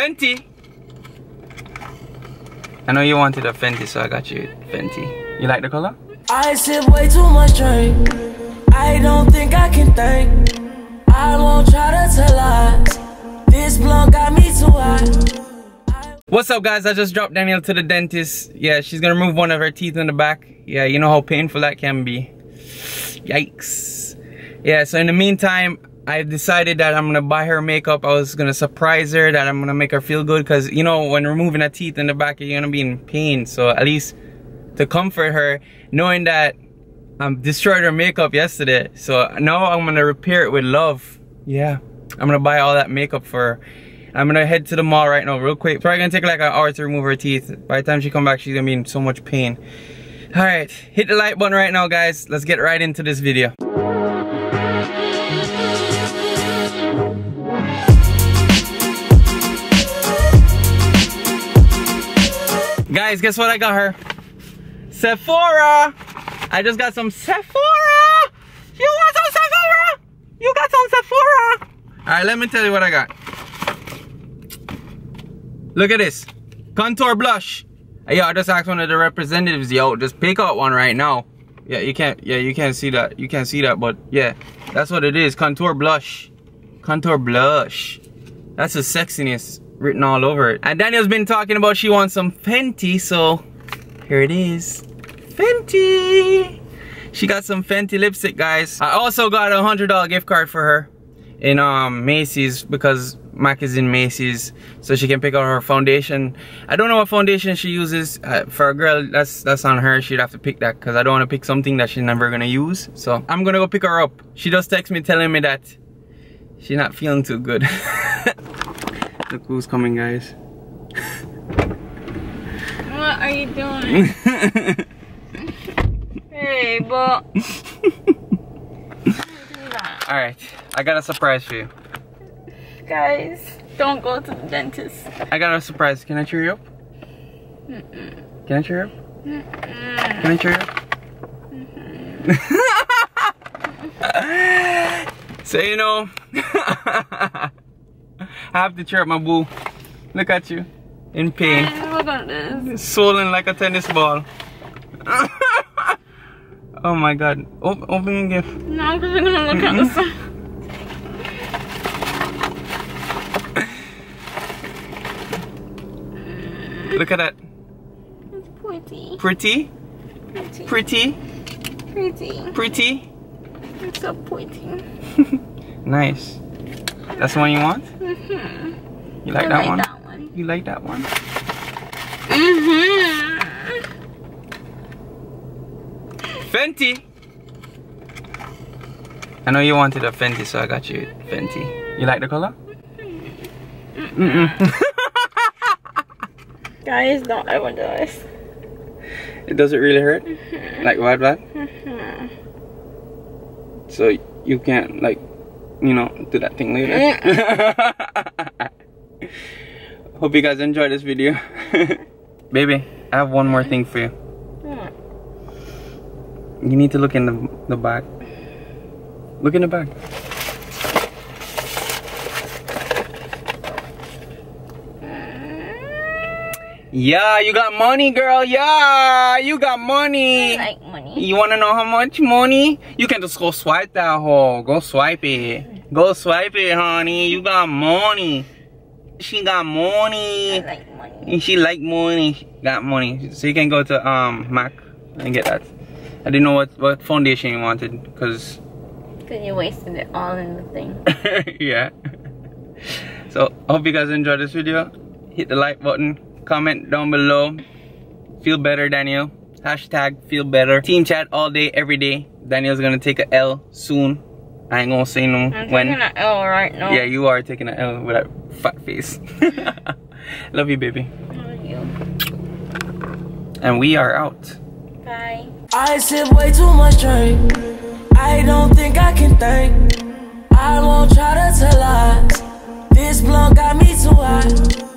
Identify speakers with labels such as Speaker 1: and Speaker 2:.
Speaker 1: Fenty. I know you wanted a Fenty, so I got you Fenty. You like the color?
Speaker 2: I sip way too much drink. I don't think I can think. I won't try to tell lies. This blunt got me too high.
Speaker 1: What's up guys? I just dropped Danielle to the dentist. Yeah, she's gonna remove one of her teeth in the back. Yeah, you know how painful that can be. Yikes. Yeah, so in the meantime, I decided that I'm gonna buy her makeup. I was gonna surprise her that I'm gonna make her feel good because you know when removing a teeth in the back you're gonna be in pain. So at least to comfort her, knowing that I destroyed her makeup yesterday. So now I'm gonna repair it with love. Yeah, I'm gonna buy all that makeup for her. I'm gonna head to the mall right now real quick. Probably gonna take like an hour to remove her teeth. By the time she come back, she's gonna be in so much pain. All right, hit the like button right now, guys. Let's get right into this video. Guys, guess what I got her? Sephora! I just got some Sephora! You want some Sephora? You got some Sephora! Alright, let me tell you what I got. Look at this. Contour blush. Yo, I just asked one of the representatives, yo, just pick out one right now. Yeah, you can't, yeah, you can't see that. You can't see that, but yeah, that's what it is. Contour blush. Contour blush. That's the sexiness written all over it. And Danielle's been talking about she wants some Fenty, so here it is. Fenty! She got some Fenty lipstick, guys. I also got a $100 gift card for her in um, Macy's because Mac is in Macy's so she can pick out her foundation. I don't know what foundation she uses. Uh, for a girl, that's that's on her. She'd have to pick that because I don't want to pick something that she's never gonna use. So I'm gonna go pick her up. She just texted me telling me that she's not feeling too good. Look who's coming, guys.
Speaker 3: What are you doing? hey, but.
Speaker 1: Alright, I got a surprise for you.
Speaker 3: Guys, don't go to the dentist.
Speaker 1: I got a surprise. Can I cheer you up? Mm -mm. Can I cheer you up? Mm Can I cheer you up? so you know, I have to cheer up my boo. Look at you, in pain.
Speaker 3: Look at this.
Speaker 1: Swollen like a tennis ball. oh my god. Open, open your gift.
Speaker 3: No, because I'm gonna look at the sun.
Speaker 1: Look at that.
Speaker 3: It's pretty.
Speaker 1: Pretty?
Speaker 3: Pretty.
Speaker 1: Pretty?
Speaker 3: Pretty.
Speaker 1: Pretty?
Speaker 3: It's so pretty.
Speaker 1: nice. That's the one you want? You like, that,
Speaker 3: like
Speaker 1: one?
Speaker 3: that one?
Speaker 1: You like that one?
Speaker 3: Mm-hmm.
Speaker 1: Fenty! I know you wanted a Fenty, so I got you Fenty. You like the color? Mm-mm.
Speaker 3: Guys, don't ever do this.
Speaker 1: it doesn't really hurt? Like what, what? Mhm. So you can't, like, you know, do that thing later? Hope you guys enjoyed this video. Baby, I have one more thing for you. You need to look in the, the back. Look in the back. Yeah, you got money, girl. Yeah, you got money.
Speaker 3: I like money.
Speaker 1: You wanna know how much money? You can just go swipe that hole. Go swipe it. Go swipe it, honey. You got money. She got money.
Speaker 3: Like money.
Speaker 1: And she like money. Got money. So you can go to um Mac and get that. I didn't know what, what foundation you wanted because
Speaker 3: Because you wasted it all in the thing.
Speaker 1: yeah. So hope you guys enjoyed this video. Hit the like button. Comment down below. Feel better, Danielle. Hashtag feel better. Team chat all day, every day. Danielle's gonna take a L soon. I ain't gonna say no
Speaker 3: I'm
Speaker 1: when.
Speaker 3: taking an L right now.
Speaker 1: Yeah, you are taking an L with that fat face. Love you, baby.
Speaker 3: Love you.
Speaker 1: And we are out.
Speaker 3: Bye.
Speaker 2: I sip way too much drink. I don't think I can think. I won't try to tell lies. This blunt got me too high.